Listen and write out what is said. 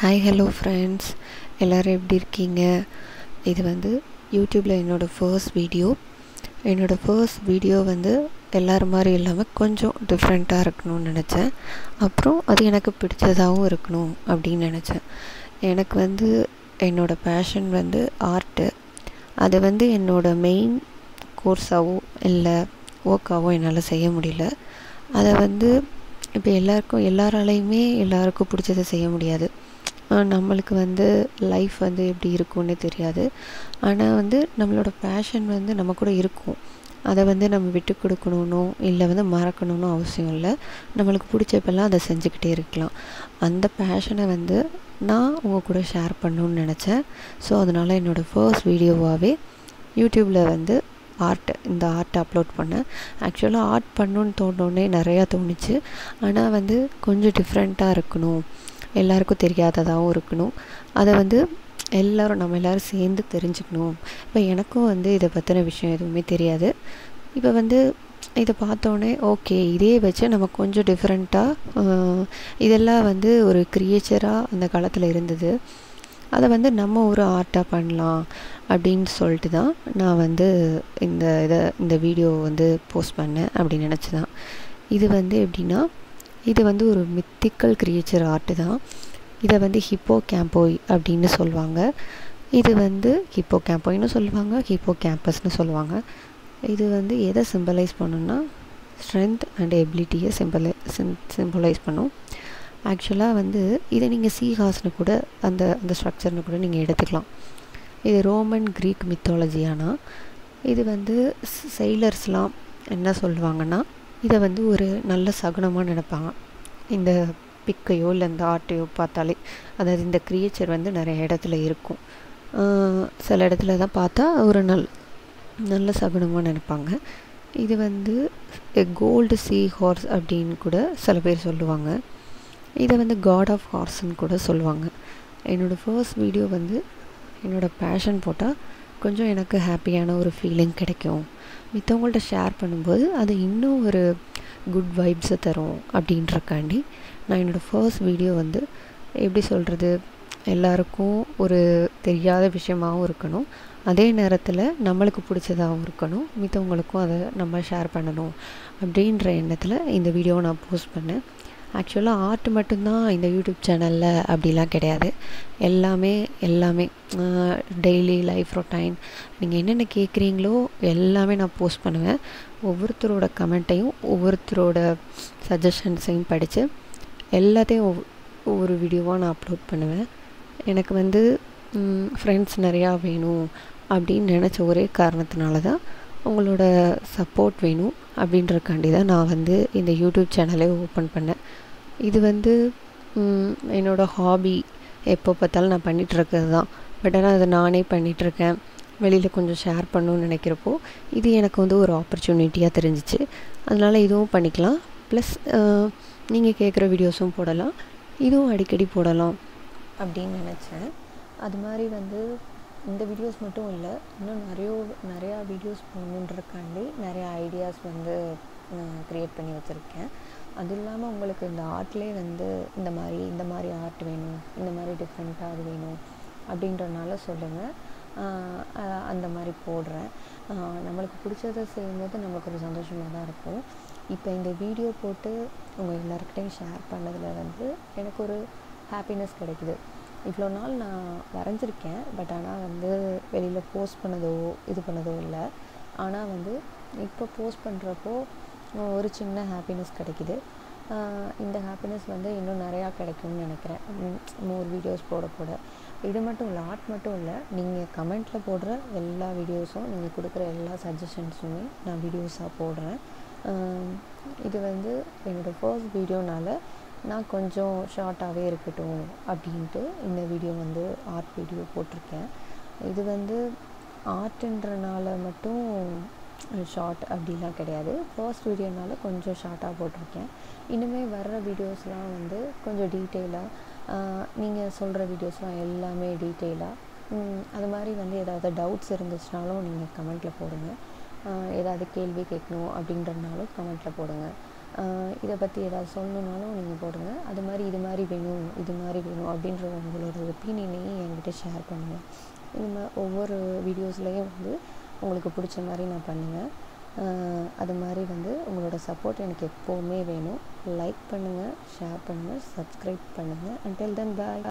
Hi hello friends எல்லோரும் எப்படி இருக்கீங்க? இது வந்து யூடியூப்பில் என்னோடய ஃபர்ஸ்ட் வீடியோ என்னோடய ஃபர்ஸ்ட் வீடியோ வந்து எல்லோரும் மாதிரி இல்லாமல் கொஞ்சம் டிஃப்ரெண்ட்டாக இருக்கணும்னு நினச்சேன். அப்புறம் அது எனக்கு பிடிச்சதாகவும் இருக்கணும் அப்படின்னு நினச்சேன். எனக்கு வந்து என்னோடய பேஷன் வந்து ஆர்ட்டு அது வந்து என்னோடய மெயின் கோர்ஸாகவோ இல்லை ஒர்க்காகவோ என்னால் செய்ய முடியல. அதை வந்து இப்போ எல்லாருக்கும் எல்லாராலையுமே எல்லாருக்கும் பிடிச்சதை செய்ய முடியாது. நம்மளுக்கு வந்து லைஃப் வந்து எப்படி இருக்கும்னே தெரியாது. ஆனால் வந்து நம்மளோட பேஷன் வந்து நம்ம கூட இருக்கும். அதை வந்து நம்ம விட்டு கொடுக்கணும்னோ இல்லை வந்து மறக்கணும்னு அவசியம் இல்லை. நம்மளுக்கு பிடிச்சப்பெல்லாம் அதை செஞ்சுக்கிட்டே இருக்கலாம். அந்த பேஷனை வந்து நான் உங்கள் கூட ஷேர் பண்ணணுன்னு நினச்சேன். ஸோ அதனால் என்னோடய ஃபர்ஸ்ட் வீடியோவாகவே யூடியூப்பில் வந்து ஆர்ட் இந்த ஆர்ட் அப்லோட் பண்ணேன். ஆக்சுவலாக ஆர்ட் பண்ணணுன்னு தோணுன்னே நிறையா தோணுச்சு. ஆனால் வந்து கொஞ்சம் டிஃப்ரெண்ட்டாக இருக்கணும். எல்லாருக்கும் தெரியாததாகவும் இருக்கணும். அதை வந்து எல்லோரும் நம்ம எல்லோரும் சேர்ந்து தெரிஞ்சுக்கணும். இப்போ எனக்கும் வந்து இதை பற்றின விஷயம் எதுவுமே தெரியாது. இப்போ வந்து இதை பார்த்தோன்னே ஓகே இதே வச்சு நம்ம கொஞ்சம் டிஃப்ரெண்ட்டாக இதெல்லாம் வந்து ஒரு க்ரியேச்சராக அந்த காலத்தில் இருந்தது. அதை வந்து நம்ம ஒரு ஆர்ட்டாக பண்ணலாம் அப்படின்னு சொல்லிட்டு தான் நான் வந்து இந்த இதை இந்த வீடியோ வந்து போஸ்ட் பண்ணேன் அப்படின்னு நினச்சி தான் இது வந்து எப்படின்னா இது வந்து ஒரு மித்திக்கல் கிரியேச்சர் ஆர்ட்டு தான். இதை வந்து ஹிப்போ கேம்போய் அப்படின்னு சொல்லுவாங்க. இது வந்து ஹிப்போ கேம்போய்னு சொல்லுவாங்க ஹிப்போ கேம்பஸ்னு சொல்லுவாங்க. இது வந்து எதை சிம்பலைஸ் பண்ணுன்னா ஸ்ட்ரென்த் அண்ட் எபிலிட்டியை சிம்பலை சிம்பலைஸ் பண்ணும். ஆக்சுவலாக வந்து இதை நீங்கள் சீஹாஸ்னு கூட அந்த அந்த ஸ்ட்ரக்சர்னு கூட நீங்கள் எடுத்துக்கலாம். இது ரோமன் க்ரீக் மித்தாலஜியானா இது வந்து செயலர்ஸ்லாம் என்ன சொல்லுவாங்கன்னா இதை வந்து ஒரு நல்ல சகுனமாக நினைப்பாங்க. இந்த பிக்கையோ இல்லை இந்த ஆட்டையோ பார்த்தாலே. அதாவது இந்த க்ரியேச்சர் வந்து நிறைய இடத்துல இருக்கும். சில இடத்துல தான் பார்த்தா ஒரு நல் நல்ல சகுனமாக நினைப்பாங்க. இது வந்து கோல்டு சீ ஹார்ஸ் அப்படின்னு கூட சில பேர் சொல்லுவாங்க. இதை வந்து காட் ஆஃப் ஹார்ஸ்ன்னு கூட சொல்லுவாங்க. என்னோடய ஃபர்ஸ்ட் வீடியோ வந்து என்னோடய பேஷன் போட்டால் கொஞ்சம் எனக்கு ஹாப்பியான ஒரு ஃபீலிங் கிடைக்கும். மித்தவங்கள்ட்ட ஷேர் பண்ணும்போது அது இன்னும் ஒரு குட் வைப்ஸை தரும் அப்படின்றக்காண்டி நான் என்னோடய ஃபர்ஸ்ட் வீடியோ வந்து எப்படி சொல்கிறது எல்லாருக்கும் ஒரு தெரியாத விஷயமாகவும் இருக்கணும். அதே நேரத்தில் நம்மளுக்கு பிடிச்சதாகவும் இருக்கணும். மித்தவங்களுக்கும் அதை நம்ம ஷேர் பண்ணணும் அப்படின்ற எண்ணத்தில் இந்த வீடியோவை நான் போஸ்ட் பண்ணேன். ஆக்சுவலாக ஆர்ட் மட்டும்தான் இந்த யூடியூப் சேனலில் அப்படிலாம் கிடையாது. எல்லாமே எல்லாமே டெய்லி லைஃப் ரொட்டைன் நீங்கள் என்னென்ன கேட்குறீங்களோ எல்லாமே நான் போஸ்ட் பண்ணுவேன். ஒவ்வொருத்தரோட கமெண்ட்டையும் ஒவ்வொருத்தரோட சஜஷன்ஸையும் படித்து எல்லாத்தையும் ஒவ்வொரு வீடியோவாக நான் அப்லோட் பண்ணுவேன். எனக்கு வந்து ஃப்ரெண்ட்ஸ் நிறையா வேணும் அப்படின்னு நினச்ச ஒரே காரணத்தினால தான் உங்களோட சப்போர்ட் வேணும் அப்படின்றக்காண்டி தான் நான் வந்து இந்த யூடியூப் சேனலே ஓப்பன் பண்ணேன். இது வந்து என்னோடய ஹாபி எப்போ பார்த்தாலும் நான் பண்ணிகிட்ருக்கிறது தான். பட் ஆனால் அதை நானே பண்ணிகிட்ருக்கேன் வெளியில் கொஞ்சம் ஷேர் பண்ணணும்னு நினைக்கிறப்போ இது எனக்கு வந்து ஒரு ஆப்பர்ச்சுனிட்டியாக தெரிஞ்சிச்சு. அதனால் இதுவும் பண்ணிக்கலாம். ப்ளஸ் நீங்கள் கேட்குற வீடியோஸும் போடலாம். இதுவும் அடிக்கடி போடலாம் அப்படின்னு நினச்சேன். அது மாதிரி வந்து இந்த வீடியோஸ் மட்டும் இல்லை இன்னும் நிறைய நிறையா வீடியோஸ் போகணுன்றக்காண்டி நிறையா ஐடியாஸ் வந்து நான் க்ரியேட் பண்ணி வச்சுருக்கேன். அது இல்லாமல் உங்களுக்கு இந்த ஆர்ட்லேயே வந்து இந்த மாதிரி இந்த மாதிரி ஆர்ட் வேணும் இந்த மாதிரி டிஃப்ரெண்ட்டாக அது வேணும் அப்படின்றனால சொல்லுங்கள் அந்த மாதிரி போடுறேன். நம்மளுக்கு பிடிச்சதை செய்யும்போது நம்மளுக்கு ஒரு சந்தோஷமாக தான் இருக்கும். இப்போ இந்த வீடியோ போட்டு உங்கள் எல்லாருக்கிட்டையும் ஷேர் பண்ணதில் வந்து எனக்கு ஒரு ஹாப்பினஸ் கிடைக்குது. இவ்வளோ நாள் நான் வரைஞ்சிருக்கேன். பட் ஆனால் வந்து வெளியில் போஸ்ட் பண்ணதோ இது பண்ணதோ இல்லை. ஆனால் வந்து இப்போ போஸ்ட் பண்ணுறப்போ ஒரு சின்ன ஹாப்பினஸ் கிடைக்குது. இந்த ஹாப்பினஸ் வந்து இன்னும் நிறையா கிடைக்கும்னு நினைக்கிறேன். மோர் வீடியோஸ் போட போட. இது மட்டும் இல்லை ஆர்ட் மட்டும் இல்லை நீங்கள் கமெண்ட்டில் போடுற எல்லா வீடியோஸும் நீங்கள் கொடுக்குற எல்லா சஜஷன்ஸுமே நான் வீடியோஸாக போடுறேன். இது வந்து என்னோடய ஃபர்ஸ்ட் வீடியோனால் நான் கொஞ்சம் ஷார்ட்டாகவே இருக்கட்டும் அப்படின்ட்டு இந்த வீடியோ வந்து ஆர்ட் வீடியோ போட்டிருக்கேன். இது வந்து ஆர்ட்டுன்றனால மட்டும் ஷார்ட் அப்படிலாம் கிடையாது. ஃபர்ஸ்ட் வீடியோனால கொஞ்சம் ஷார்ட்டாக போட்டிருக்கேன். இனிமேல் வர்ற வீடியோஸ்லாம் வந்து கொஞ்சம் டீட்டெயிலாக நீங்கள் சொல்கிற வீடியோஸ்லாம் எல்லாமே டீட்டெயிலாக அது மாதிரி வந்து ஏதாவது டவுட்ஸ் இருந்துச்சுனாலும் நீங்கள் கமெண்ட்டில் போடுங்க. ஏதாவது கேள்வி கேட்கணும் அப்படின்றதுனாலும் கமெண்ட்டில் போடுங்க. இதை பற்றி ஏதாவது சொல்லணுன்னாலும் நீங்கள் போடுங்க. அது மாதிரி இது மாதிரி வேணும் இது மாதிரி வேணும் அப்படின்ற உங்களோட ஒப்பீனியனையும் என்கிட்ட ஷேர் பண்ணுங்கள் இந்த மாதிரி ஒவ்வொரு வீடியோஸ்லேயும் வந்து உங்களுக்கு பிடிச்ச மாதிரி நான் பண்ணுவேன் அது மாதிரி வந்து உங்களோட சப்போர்ட் எனக்கு எப்போவுமே வேணும். லைக் பண்ணுங்கள் ஷேர் பண்ணுங்கள் சப்ஸ்கிரைப் பண்ணுங்கள் அண்டில் தென் பாய்